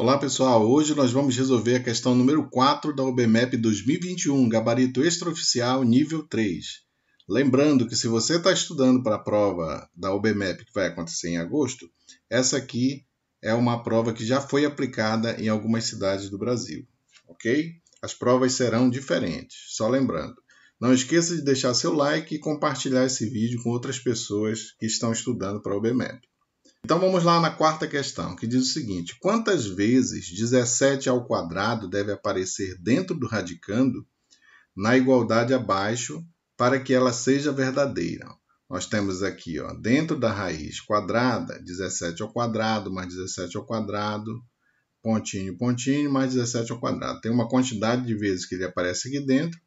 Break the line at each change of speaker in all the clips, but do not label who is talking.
Olá pessoal, hoje nós vamos resolver a questão número 4 da OBMEP 2021, gabarito extraoficial nível 3. Lembrando que se você está estudando para a prova da OBMEP que vai acontecer em agosto, essa aqui é uma prova que já foi aplicada em algumas cidades do Brasil, ok? As provas serão diferentes, só lembrando. Não esqueça de deixar seu like e compartilhar esse vídeo com outras pessoas que estão estudando para a OBMEP. Então vamos lá na quarta questão, que diz o seguinte: quantas vezes 17 ao quadrado deve aparecer dentro do radicando na igualdade abaixo para que ela seja verdadeira? Nós temos aqui, ó, dentro da raiz quadrada, 17 ao quadrado mais 17 ao quadrado, pontinho, pontinho, mais 17 ao quadrado. Tem uma quantidade de vezes que ele aparece aqui dentro.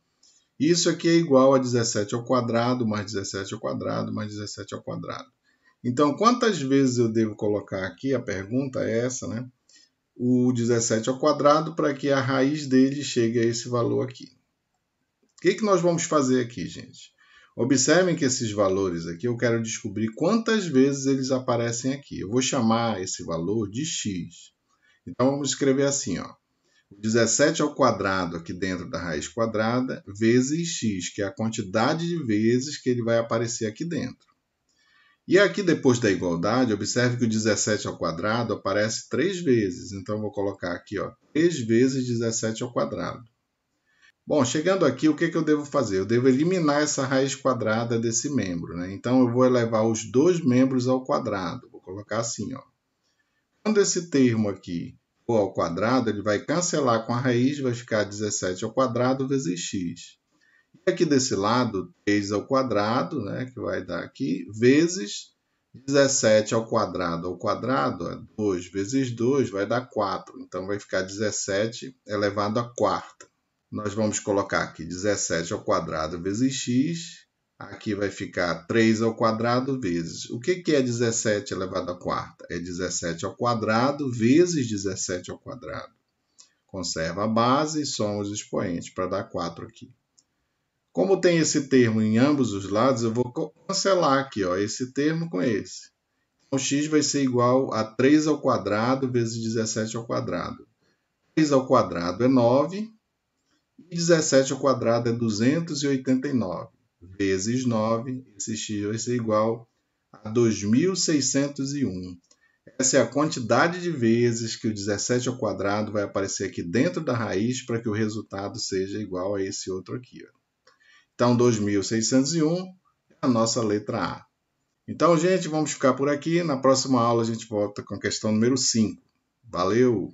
Isso aqui é igual a 17 ao quadrado mais 17 ao quadrado mais 17 ao quadrado. Então, quantas vezes eu devo colocar aqui? A pergunta é essa, né? O 17 ao quadrado para que a raiz dele chegue a esse valor aqui. O que, que nós vamos fazer aqui, gente? Observem que esses valores aqui eu quero descobrir quantas vezes eles aparecem aqui. Eu vou chamar esse valor de x. Então, vamos escrever assim, ó. 17 ao quadrado aqui dentro da raiz quadrada, vezes x, que é a quantidade de vezes que ele vai aparecer aqui dentro. E aqui, depois da igualdade, observe que o 17 ao quadrado aparece três vezes. Então, vou colocar aqui, ó, 3 vezes 17 ao quadrado. Bom, chegando aqui, o que, que eu devo fazer? Eu devo eliminar essa raiz quadrada desse membro. Né? Então, eu vou elevar os dois membros ao quadrado. Vou colocar assim. Ó. Quando esse termo aqui for ao quadrado, ele vai cancelar com a raiz, vai ficar 17 ao quadrado vezes x. Aqui desse lado, 3 ao quadrado, né, que vai dar aqui, vezes 17 ao quadrado ao quadrado, 2 vezes 2 vai dar 4. Então, vai ficar 17 elevado à quarta. Nós vamos colocar aqui 17 ao quadrado vezes x. Aqui vai ficar 3 ao quadrado vezes. O que, é 17 elevado à quarta? É 17 ao quadrado vezes 17 ao quadrado. Conserva a base e soma os expoentes para dar 4 aqui. Como tem esse termo em ambos os lados, eu vou cancelar aqui ó, esse termo com esse. Então, x vai ser igual a 3 ao quadrado vezes 17 ao quadrado. 3 ao quadrado é 9 e 17 ao quadrado é 289 vezes 9. Esse x vai ser igual a 2.601. Essa é a quantidade de vezes que o 17 ao quadrado vai aparecer aqui dentro da raiz para que o resultado seja igual a esse outro aqui. Ó. Então, 2601 é a nossa letra A. Então, gente, vamos ficar por aqui. Na próxima aula a gente volta com a questão número 5. Valeu!